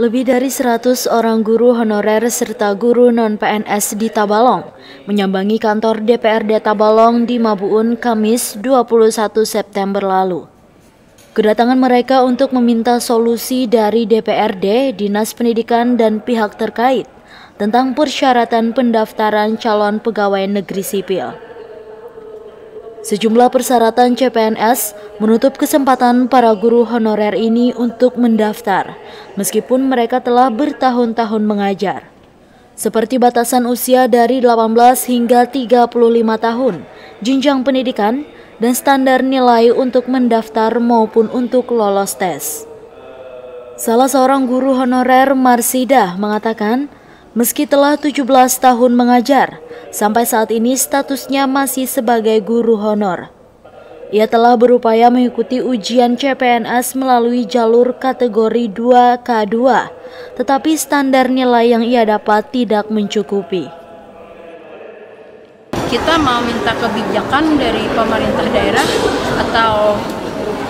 Lebih dari 100 orang guru honorer serta guru non-PNS di Tabalong menyambangi kantor DPRD Tabalong di Mabuun Kamis 21 September lalu. Kedatangan mereka untuk meminta solusi dari DPRD, Dinas Pendidikan dan pihak terkait tentang persyaratan pendaftaran calon pegawai negeri sipil. Sejumlah persyaratan CPNS menutup kesempatan para guru honorer ini untuk mendaftar, meskipun mereka telah bertahun-tahun mengajar. Seperti batasan usia dari 18 hingga 35 tahun, jenjang pendidikan, dan standar nilai untuk mendaftar maupun untuk lolos tes. Salah seorang guru honorer Marsida mengatakan, Meski telah 17 tahun mengajar, sampai saat ini statusnya masih sebagai guru honor. Ia telah berupaya mengikuti ujian CPNS melalui jalur kategori 2K2, tetapi standar nilai yang ia dapat tidak mencukupi. Kita mau minta kebijakan dari pemerintah daerah atau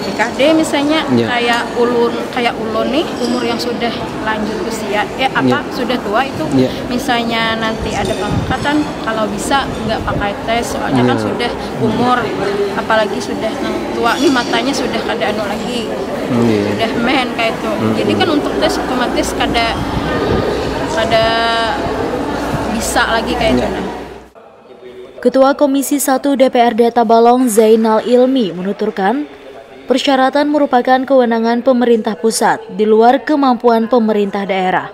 BKD misalnya yeah. kayak ulun kayak ulun nih umur yang sudah lanjut usia eh apa yeah. sudah tua itu yeah. misalnya nanti ada pengangkatan kalau bisa nggak pakai tes soalnya yeah. kan sudah umur apalagi sudah tua nih matanya sudah kada anu lagi yeah. sudah men kayak itu mm jadi kan untuk tes otomatis kada kada bisa lagi kayak yeah. itu nah. Ketua Komisi 1 DPRD Tabalong Zainal Ilmi menuturkan Persyaratan merupakan kewenangan pemerintah pusat di luar kemampuan pemerintah daerah.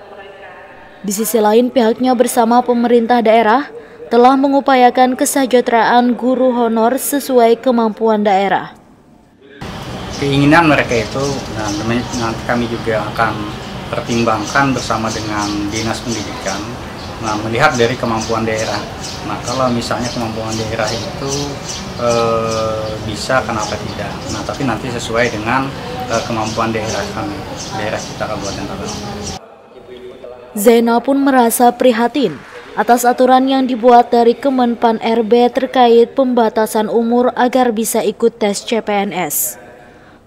Di sisi lain, pihaknya bersama pemerintah daerah telah mengupayakan kesejahteraan guru honor sesuai kemampuan daerah. Keinginan mereka itu, nanti kami juga akan pertimbangkan bersama dengan Dinas Pendidikan Nah, melihat dari kemampuan daerah. Nah, kalau misalnya kemampuan daerah itu e, bisa, kenapa tidak? Nah, tapi nanti sesuai dengan e, kemampuan daerah kami, daerah kita Kabupaten Tabalong. Zainal pun merasa prihatin atas aturan yang dibuat dari Kemenpan RB terkait pembatasan umur agar bisa ikut tes CPNS.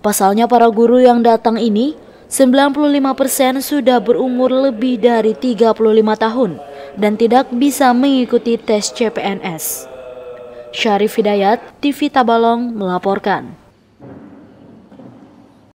Pasalnya para guru yang datang ini 95% sudah berumur lebih dari 35 tahun dan tidak bisa mengikuti tes CPNS. Syarif Hidayat, TV Tabalong melaporkan.